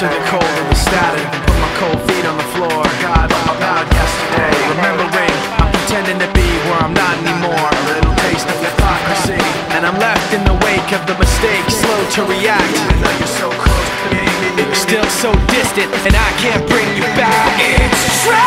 to the cold and the static put my cold feet on the floor. God, oh I'm about yesterday. Remembering, I'm pretending to be where I'm not anymore. A little taste of hypocrisy, and I'm left in the wake of the mistake. slow to react. You're still so distant, and I can't bring you back. It's true.